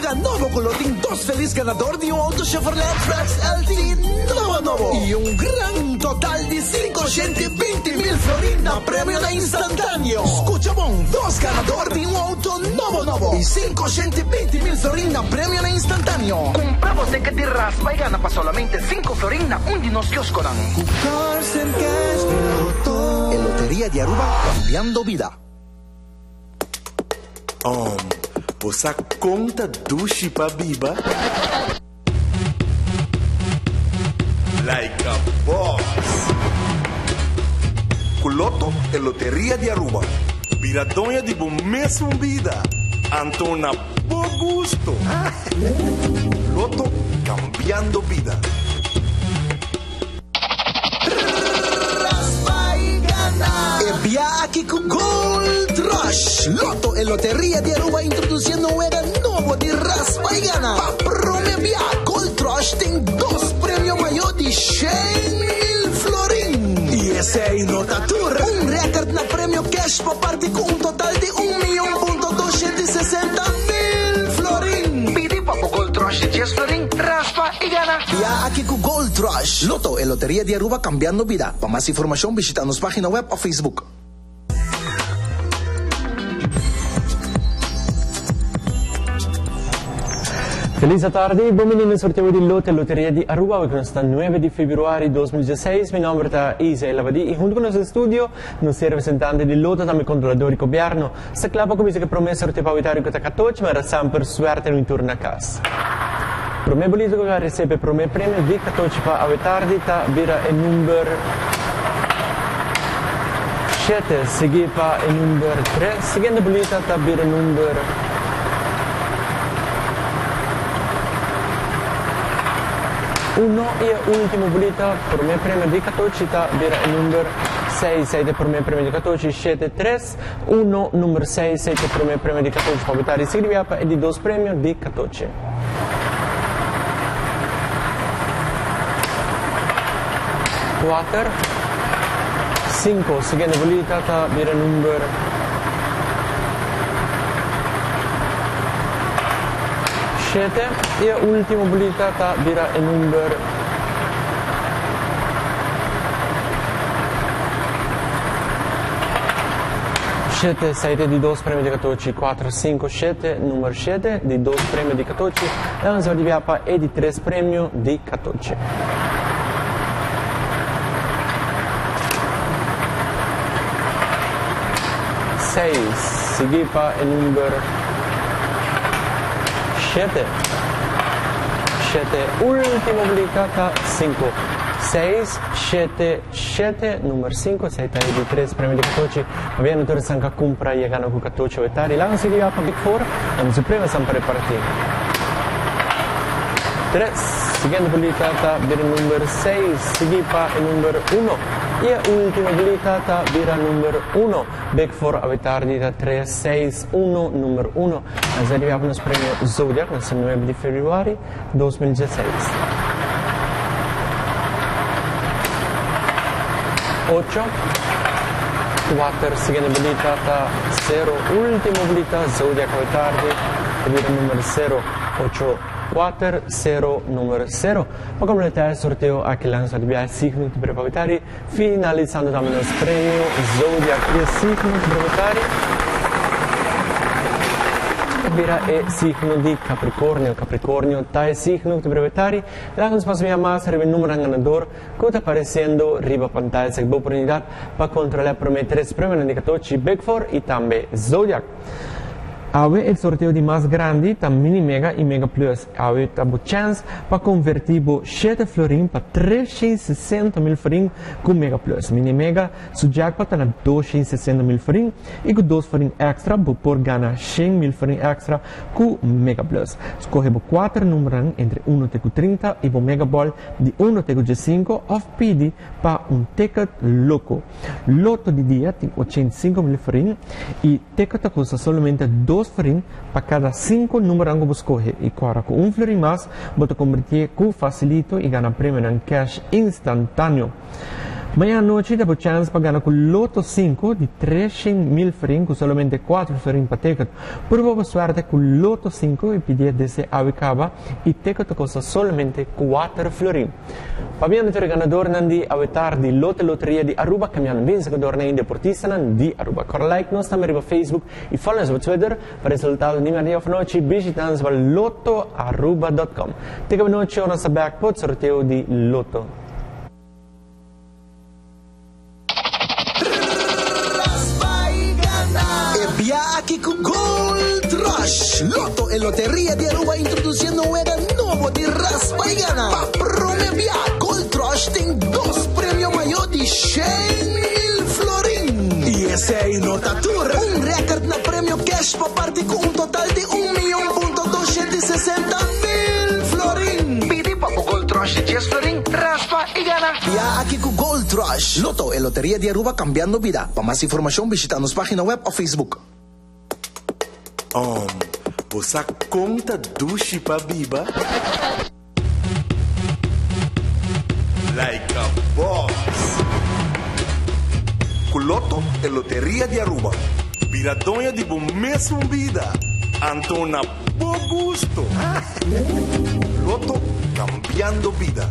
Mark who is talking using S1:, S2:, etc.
S1: llega Novo Colotín 2 feliz ganador de un auto Chevrolet Trax LT Novo Novo y un gran total de 520 mil florina premio de instantáneo. Escuchabón, dos ganador de un auto Novo Novo y 520 mil florina premio de instantáneo.
S2: Compraba usted que te raspa y gana para solamente 5 florina un dinosquioscoran.
S1: En Lotería de Aruba, cambiando vida.
S3: Um. Você conta dushi pra biba? Like a boss. Culoto e Loteria de Aruba. Viradonha de bom mesmo vida. Antona bo gusto. Loto cambiando vida.
S1: E com Gold Rush. Loto e Loteria de Aruba introduzindo um era novo de raspa e gana. Pa premiar Gold Rush tem dois prêmios maior de 100 mil florin. E esse aí nota tour. Um recorde na prêmio cash para parte com um total de 1 milhão ponto 260 mil florin.
S2: Pidi pa po Gold Rush de 10 florin, raspa y gana.
S1: Via aqui com Gold Rush. Loto e Loteria de Aruba cambiando vida. Para mais informação visita nossa página web ou Facebook.
S4: Feliz tarde, bom menino sorteio de lote Loteria de Aruba, hoje está 9 de fevereiro de 2016. Meu nome é Isa Lavadi e junto conosco no estúdio, nosso representante de lote, também controlador de governo, se clava come que promessa sorteio para o Itário que está 14, mas sempre suerte no turno a casa. Prome politico che riceve prome premio di 14 pa a tardi ta vira e number 7 segui pa e number 3 seguendo bolita ta vira number uno e ultimo bolita prome premio di 14 ta vira e number 6 7 prome premio di 14 7 3 1 numero 6 7 prome premio di 14 pa votare segui e di 2 premio di 14 4 5 seguendo volitata vira number 7 e ultimo volitata vira il number 7 7 di 2 premi di 14 4 5 7 numero 7 di 2 premi di 14 e la di viapa e di 3 premio di 14 6 Sigipa e number 7, 7, último plicata, 5, 6, 7, 7, número 5, 6 tari di 3, premi di Katochi, avviene torre Sanka Kumpra, llegano con Katochi, Vetari, Lansi, Gapa, Big Four, and Supreme Sampare Partito. 3, siguiente publicata del número 6, seguida el número 1. E ultima obbligata vira numero 1 Big 4 a tardi da 3 6 1 numero 1 Azi arriviamo al premio Zodiac 9 di febbraio 2016 8 4 seguente abilitata 0 ultima abilità Zodiac a tardi vira numero 0 8 4 0 numero 0 o come il sorteo a che lanza di via 5 minuti proprietari finalizzando da menos premio Zodiac e 5 minuti proprietari Vira e signo di Capricornio, Capricornio, tai signo di proprietari, la responsabilità más arriva il numero ganador, que está aparecendo riba pantalla, se boa oportunidade para controlar prometer esse prêmio indicadores Big Four e também Zodiac. Ave il sorteo di mas grandi ta mini mega e mega plus. Ave ta bo chance pa convertir bo 7 florin pa 360 mil florin com mega plus. Mini mega su jackpot na 260 mil florin e com 2 florin extra por gana 100 mil florin extra com mega plus. Escorre bo 4 números entre 1 e 30 e mega ball di 1 e 5 off pidi pa un ticket loco. Lotto di dia tem 85 mil florin e ticket custa solamente 2 2 florin para cada 5 números que você escolhe. E agora, com um florin mais, você convertir com facilito e ganha prêmio em cash instantâneo. Mañana noche la Chance pagano con Loto 5 di 300.000 francs con solamente 4 francs para ticket. Prueba suerte con Loto 5 y pedir desde Avicaba y ticket costa solamente 4 florins. Pabiano ter ganador nandi avetar di Lotte Lotteria di Aruba cambiano vincedor nei deportista di Aruba. Corlike nos tamer über Facebook y follow us auf Twitter para resultado ni mania of noche visitans val lottoaruba.com. Te que noche ora sa backpot sorteo
S1: di Lotto Gold Rush. Loto e Loteria di Aruba introduzindo un nuovo di Raspa y Gana. Pa promevia, Gold Rush tem dos premios mayor di 100 mil florin. E esse aí nota tour, un record na premio cash pa parte con un total di 1 million punto 260 mil florin.
S2: Pidi pa Gold Rush de 10 florin, raspa y gana.
S1: Ya aquí con Gold Rush. Loto e Loteria di Aruba cambiando vida. Para más información visita nuestra página web o Facebook.
S3: Um, você conta duche pra biba? Like a boss! Culoto e Loteria de Aruba. Viradonha de mesmo vida. Antona bom gusto. Loto cambiando vida.